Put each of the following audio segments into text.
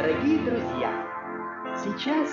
Дорогие друзья, сейчас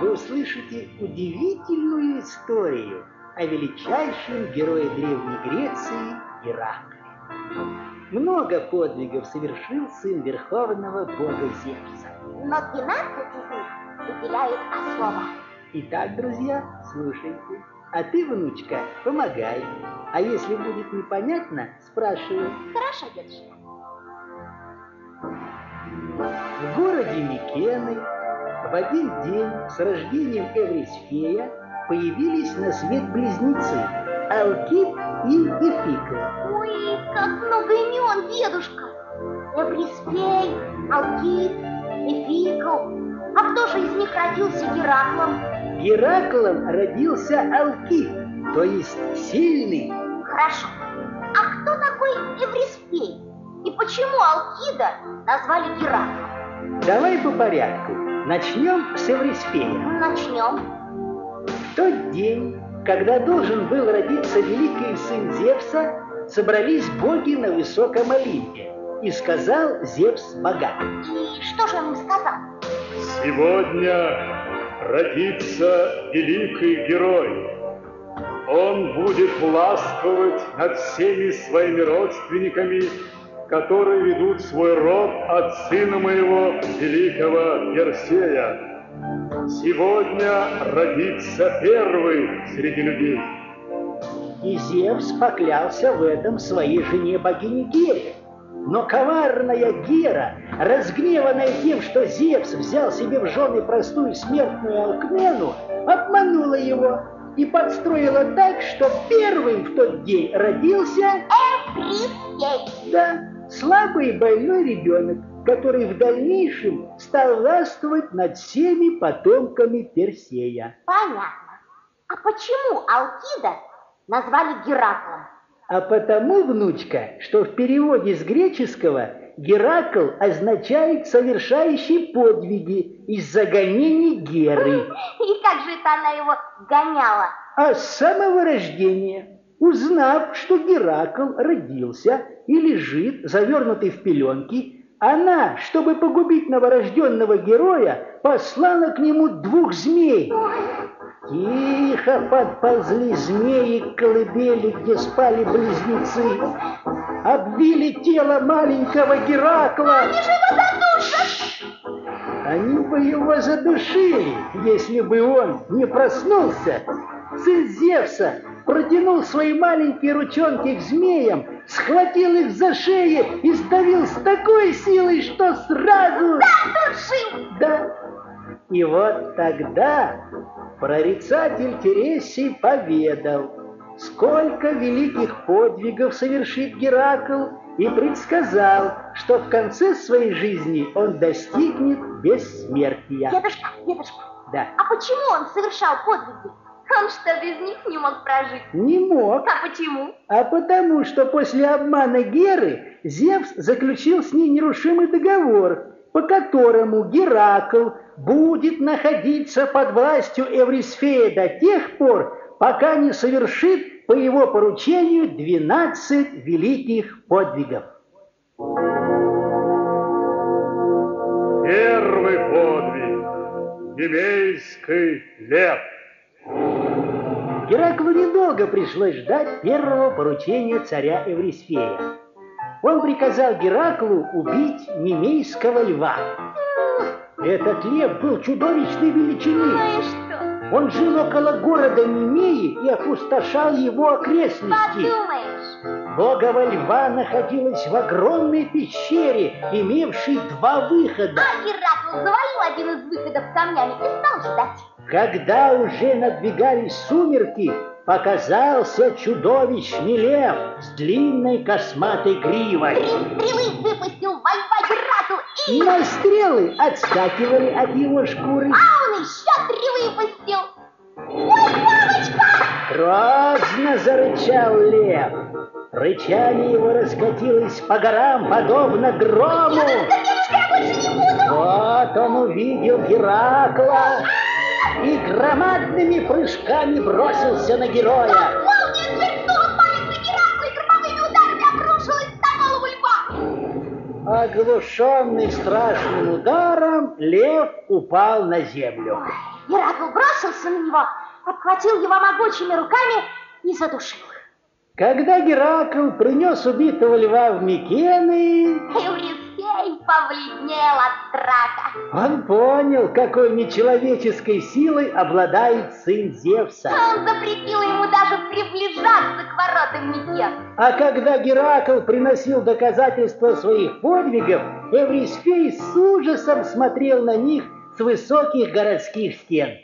вы услышите удивительную историю о величайшем герое Древней Греции Геракле. Много подвигов совершил сын верховного бога Зевса. Но 12 из них выделяют особо. Итак, друзья, слушайте. А ты, внучка, помогай. А если будет непонятно, спрашивай. Хорошо, дедушка. В городе Микены в один день с рождением Эврисфея появились на свет близнецы Алкид и Эфикл. Ой, как много имен, дедушка. Эвриспей, Алкид, Эфикл. А кто же из них родился Гераклом? Гераклом родился Алкид, то есть сильный. Хорошо. А кто такой Эвриспей? Почему Алкида назвали Гераклом? Давай по порядку. Начнем с Эврисфея. Начнем. В тот день, когда должен был родиться великий сын Зевса, собрались боги на высоком Олимпе. И сказал Зевс богатым. И что же он им сказал? Сегодня родится великий герой. Он будет властвовать над всеми своими родственниками, которые ведут свой род от сына моего великого Персея. Сегодня родится первый среди людей. И Зевс поклялся в этом своей жене богине Гере. Но коварная Гера, разгневанная тем, что Зевс взял себе в жены простую смертную Алкмену, обманула его и подстроила так, что первым в тот день родился, Эвриспей. да, слабый и больной ребенок, который в дальнейшем стал властвовать над всеми потомками Персея. Понятно. А почему Алкида назвали Гераклом? А потому, внучка, что в переводе с греческого Геракл означает совершающий подвиги из-за гонений Геры, И как же это она его гоняла? а с самого рождения, узнав, что Геракл родился и лежит, завернутый в пеленки, она, чтобы погубить новорожденного героя, послала к нему двух змей. Тихо подползли змеи к колыбели, где спали близнецы. Обвили тело маленького Геракла. Они же его задушат! Они бы его задушили, если бы он не проснулся. Сын Зевса протянул свои маленькие ручонки к змеям, схватил их за шеи и сдавил с такой силой, что сразу... Задушил! Да. И вот тогда прорицатель Тересий поведал, сколько великих подвигов совершит Геракл, и предсказал, что в конце своей жизни он достигнет бессмертия. Дедушка, дедушка, Да, а почему он совершал подвиги? Он что, без них не мог прожить? не мог, А почему? а потому что после обмана Геры Зевс заключил с ней нерушимый договор, по которому Геракл будет находиться под властью Эврисфея до тех пор, пока не совершит по его поручению 12 великих подвигов. Первый подвиг. Немейский лев. Гераклу недолго пришлось ждать первого поручения царя Эврисфея. Он приказал Гераклу убить немейского льва. Этот лев был чудовищной величины. Ну? Он жил около города Немеи и опустошал его окрестности. Подумаешь. Логово льва находилось в огромной пещере, имевшей два выхода. А Геракл завалил один из выходов камнями и стал ждать. Когда уже надвигались сумерки, показался чудовищный лев с длинной косматой гривой. Стрелы выпустил во льва Геракл и... Но стрелы отскакивали от его шкуры. А он еще три выпустил. Ой! Грозно зарычал лев. Рычание его раскатилось по горам, подобно грому. Я не буду. Вот он увидел Геракла и громадными прыжками бросился на героя. Молния сверкнула, палец на Геракла и громовыми ударами обрушилась на голову льва. Оглушенный страшным ударом, лев упал на землю. Геракл бросился на него, обхватил его могучими руками и задушил. Когда Геракл принес убитого льва в Микены, Еврисей побледнел от страха. он понял, какой нечеловеческой силой обладает сын Зевса. Он запретил ему даже приближаться к воротам Микен. А когда Геракл приносил доказательства своих подвигов, Эврисфей с ужасом смотрел на них с высоких городских стен.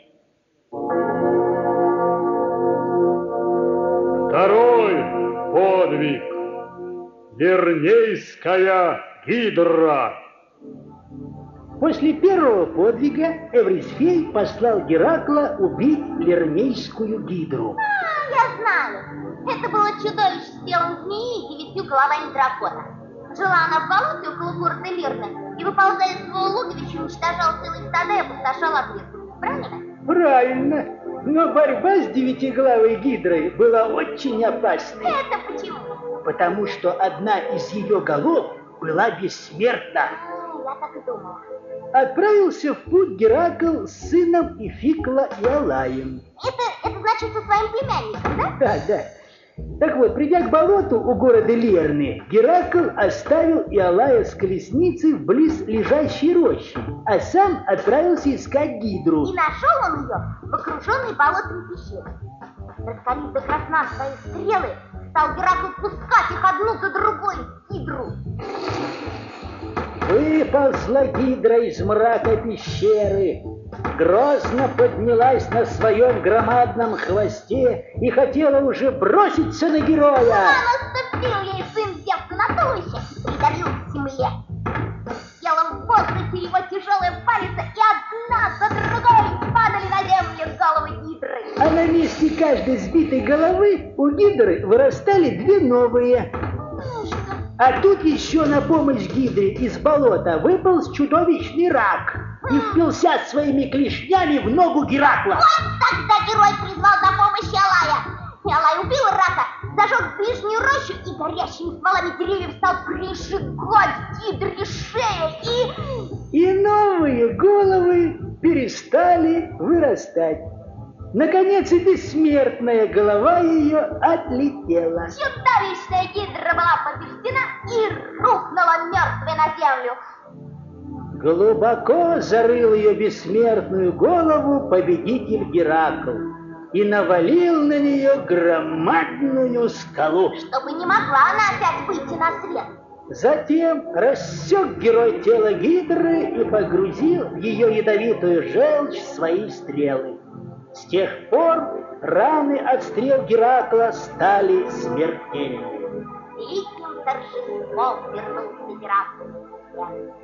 Второй подвиг. Лернейская гидра. После первого подвига Эврисфей послал Геракла убить Лернейскую гидру. А, я знаю. Это было чудовище с телом змеи и девятью головами дракона. Жила она в болоте около города Лирны и, выползая из своего логовища, уничтожала целые стада и опустошала окрестности. Правильно? Правильно, но борьба с девятиглавой гидрой была очень опасной, Это почему? потому что одна из ее голов была бессмертна. Я так и думала. Отправился в путь Геракл с сыном Ификла и Алаем. Это, это значит со своим племянником, да? Да, да. Так вот, придя к болоту у города Лерны, Геракл оставил Иолая с колесницей в близ лежащей рощи, а сам отправился искать Гидру. И нашел он ее в окруженной болотом пещере. Раскалив до красна свои стрелы, стал Геракл пускать их одну за другой гидру. Выползла Гидра из мрака пещеры, грозно поднялась на своем громадном хвосте и хотела уже броситься на героя. А наступил ей сын Зевса на туловище, придавил к земле. Съела в воздухе его тяжелая палица, месте каждой сбитой головы у Гидры вырастали две новые. А тут еще на помощь Гидре из болота выполз чудовищный рак и впился своими клешнями в ногу Геракла. Вот тогда герой призвал на помощь Алая. Алай убил рака, зажег ближнюю рощу и горящими смолами деревьев стал прижигать гидре шею и... И новые головы перестали вырастать. Наконец и бессмертная голова ее отлетела. Чудовищная гидра была побеждена и рухнула мертвой на землю. Глубоко зарыл ее бессмертную голову победитель Геракл и навалил на нее громадную скалу. Чтобы не могла она опять выйти на свет. Затем рассек герой тело Гидры и погрузил в ее ядовитую желчь свои стрелы. С тех пор раны от стрел Геракла стали смертельными. Великим торжеством вернулся Геракл.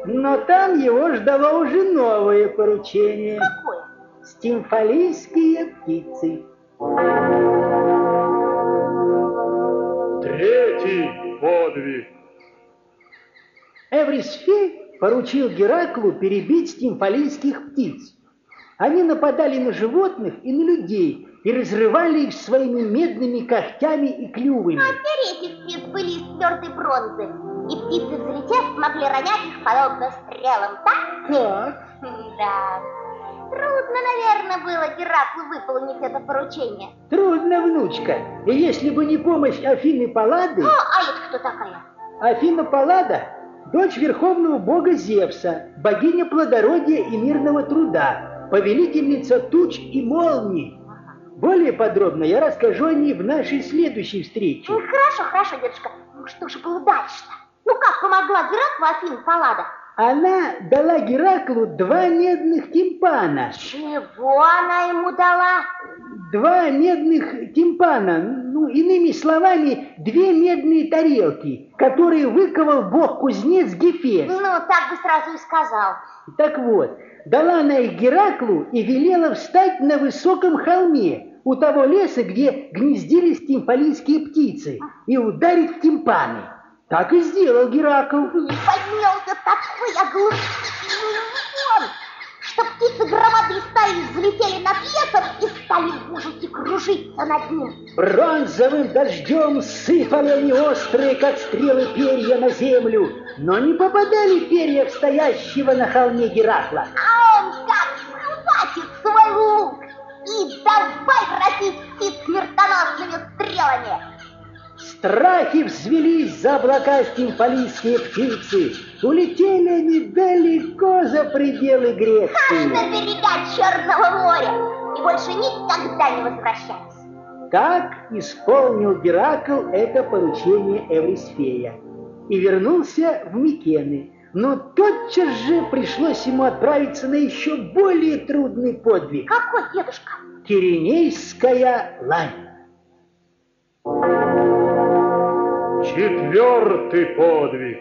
Но там его ждало уже новое поручение. Какое? Стимфалийские птицы. Третий подвиг. Эврисфей поручил Гераклу перебить стимфалийских птиц. Они нападали на животных и на людей и разрывали их своими медными когтями и клювами. А птиц были из твердой бронзы, и птицы, взлетев, могли ронять их подобно стрелам, так? Так, Да. Трудно, наверное, было Гераклу выполнить это поручение. трудно, внучка. И если бы не помощь Афины Паллады, Ну, а это кто такая? Афина Паллада – дочь верховного бога Зевса, богиня плодородия и мирного труда, повелительница туч и молний. Более подробно я расскажу о ней в нашей следующей встрече. Ну, хорошо, хорошо, дедушка. Ну, что же было дальше-то? Ну, как помогла Гераклу Афина Паллада? Она дала Гераклу два медных тимпана. Чего она ему дала? Два медных тимпана, ну, иными словами, две медные тарелки, которые выковал бог-кузнец Гефест. Ну, так бы сразу и сказал. Так вот, дала она их Гераклу и велела встать на высоком холме у того леса, где гнездились тимфалийские птицы, и ударить в тимпаны. Так и сделал Геракл. Не поднял до такой оглушительный звон, что птицы громады стаи взлетели над лесом и стали в ужасе кружиться над ним. Бронзовым дождем сыпали они острые, как стрелы, перья на землю, но не попадали перья в стоящего на холме Геракла. А он как хватит свой лук и давай разить птиц смертоносными стрелами. Страхи взвелись за облака стимфалийские птицы. Улетели они далеко за пределы Аж на Греции. берега Черного моря и больше никогда не возвращались. Так исполнил Геракл это поручение Эврисфея и вернулся в Микены. Но тотчас же пришлось ему отправиться на еще более трудный подвиг. Какой дедушка? Киренейская лань. Четвертый подвиг.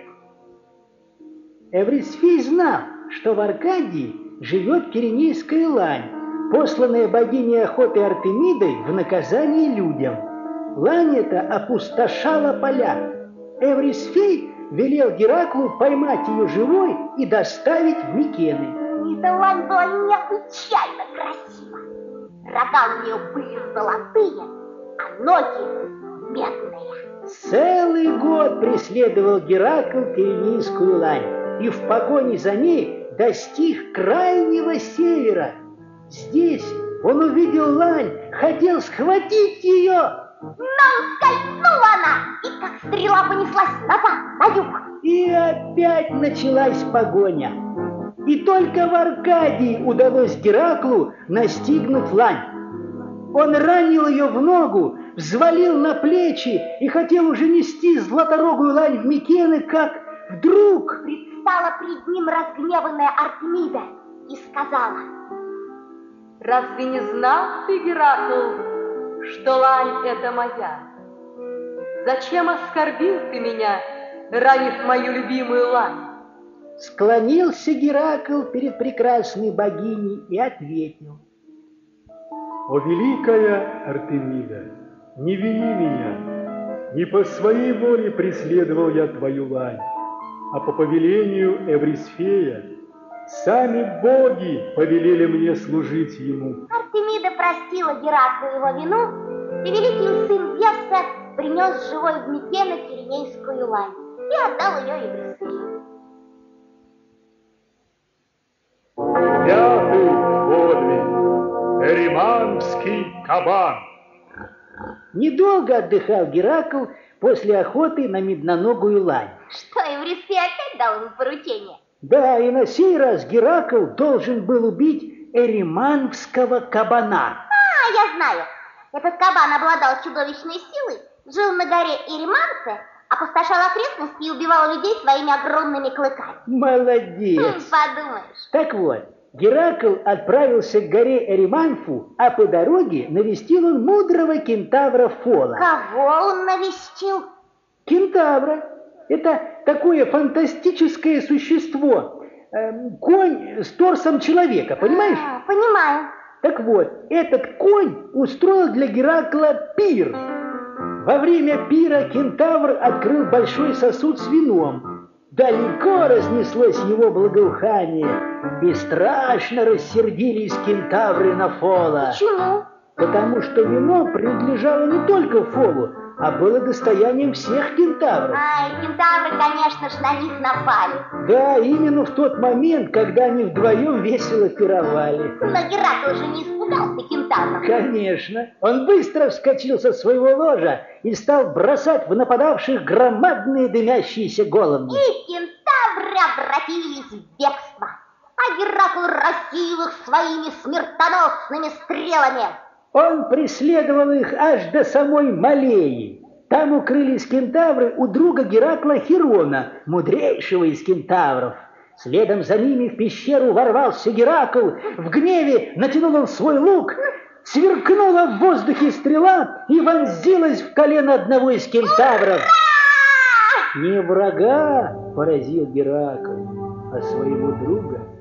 Эврисфей знал, что в Аркадии живет Киренейская лань, посланная богиней охоты Артемидой в наказание людям. Лань эта опустошала поля. Эврисфей велел Гераклу поймать ее живой и доставить в Микены. Эта лань была необычайно красива. Рога у нее были золотые, а ноги медные. Целый год преследовал Геракл Киренейскую лань и в погоне за ней достиг крайнего севера. Здесь он увидел лань, хотел схватить ее, Но ускользнула она, и как стрела понеслась назад, на юг. и опять началась погоня. И только в Аркадии удалось Гераклу настигнуть лань. Он ранил ее в ногу, взвалил на плечи и хотел уже нести златорогую лань в Микены, как вдруг Предстала пред ним разгневанная Артемида и сказала, Разве не знал ты, Геракл, что лань это моя? Зачем оскорбил ты меня, ранив мою любимую лань? Склонился Геракл перед прекрасной богиней и ответил. О, великая Артемида, не вини меня. Не по своей воле преследовал я твою лань, а по повелению Эврисфея сами боги повелели мне служить ему. Артемида простила Гераклу его вину, и великий сын Зевса принес живой в Микены Киренейскую лань и отдал ее Еврисею. Пятый подвиг. Эриманский кабан. Недолго отдыхал Геракл после охоты на медноногую лань. Что, Еврисей опять дал ему поручение? Да, и на сей раз Геракл должен был убить эриманского кабана. А, я знаю. Этот кабан обладал чудовищной силой, жил на горе Ириманце, опустошал окрестности и убивал людей своими огромными клыками. Хм, Молодец. подумаешь. Так вот, Геракл отправился к горе Эриманфу, а по дороге навестил он мудрого кентавра Фола. Кого он навестил? Кентавра – это такое фантастическое существо, эм, конь с торсом человека, понимаешь? А, понимаю. Так вот, этот конь устроил для Геракла пир. Во время пира кентавр открыл большой сосуд с вином. Далеко разнеслось его благоухание, и страшно рассердились кентавры на Фола, Почему? потому что вино принадлежало не только Фолу, а было достоянием всех кентавров. Ай, кентавры, конечно же, на них напали. Да, именно в тот момент, когда они вдвоем весело пировали. Но Геракл же не испугался кентавров. Конечно. Он быстро вскочил со своего ложа и стал бросать в нападавших громадные дымящиеся головни. И кентавры обратились в бегство. А Геракл разил их своими смертоносными стрелами. Он преследовал их аж до самой Малеи. Там укрылись кентавры у друга Геракла Хирона, мудрейшего из кентавров. Следом за ними в пещеру ворвался Геракл. В гневе натянул он свой лук, сверкнула в воздухе стрела и вонзилась в колено одного из кентавров. Не врага поразил Геракл, а своего друга